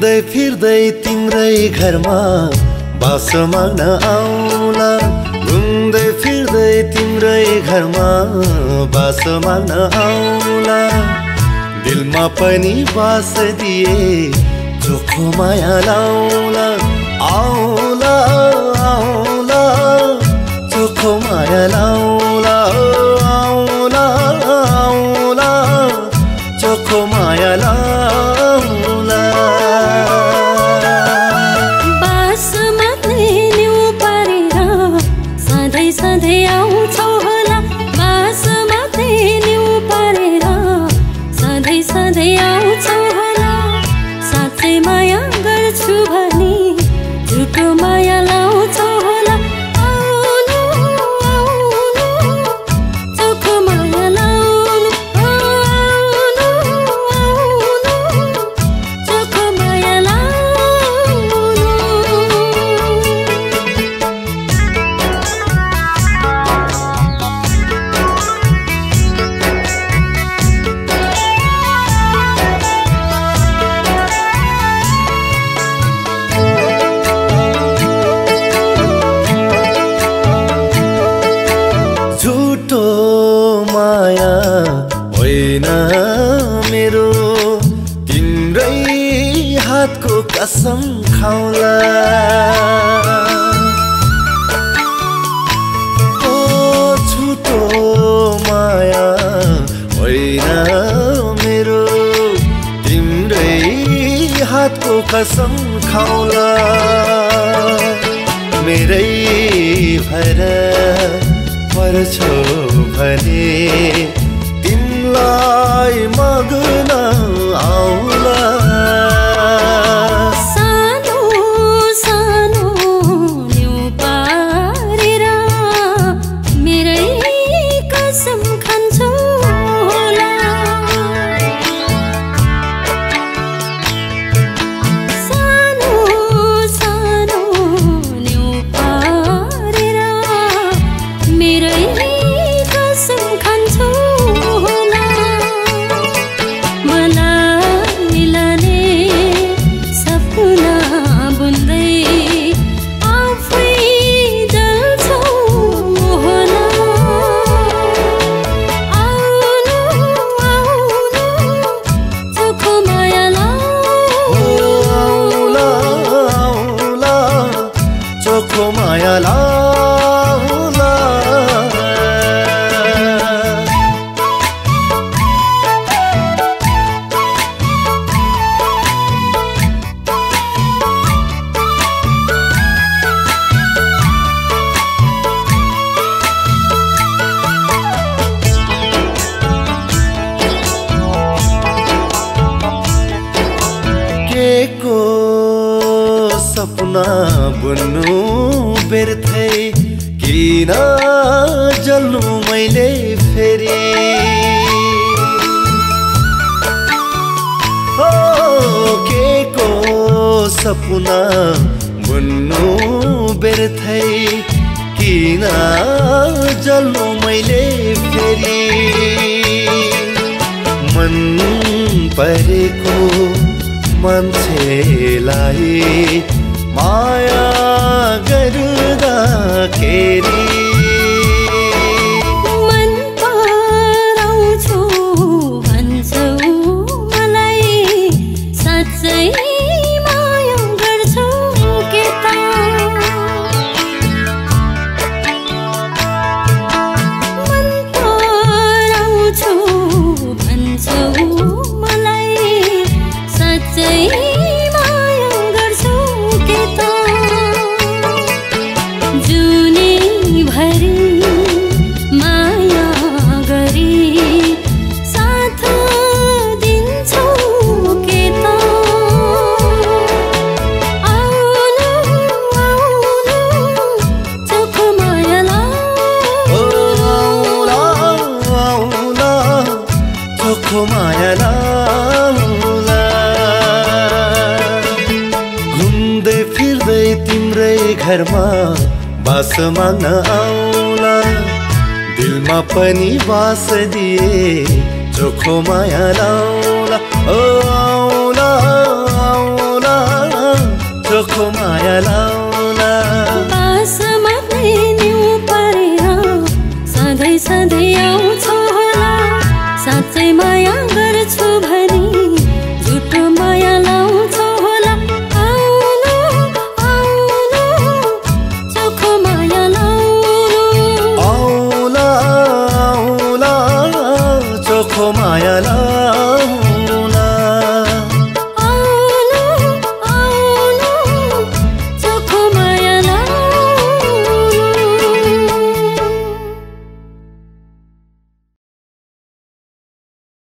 फिर्दै तिम्रै घरमा बास माग्न आउला। घुम्दै फिर्दै तिम्रै घरमा बास माग्न आउला। दिलमा पनि बास दिए चोखो माया लाउला। आउला आउला चोखो माया लाउला। हातको कसम खाउला। ओ झुटो माया होइन मेरो तिम्रै हातको कसम खाउला। मेरै भएर पर्छौ भने तिमीलाई मग्न आउला। सपना बुन्नु बेर्थै किन जल्नु मैले फेरि? के को सपना बुन्नु बेर्थै किन जल्नु मैले फेरि? मन परेको मान्छेलाई माया गरुदा केरी तिम्रै घरमा बास माग्न आउला दिलमा पनि बास दिए चोखो माया लाउला ओ आउला आउला चोखो माया लाउला सधैँ सधैँ आउँछ होला। साँच्चै माया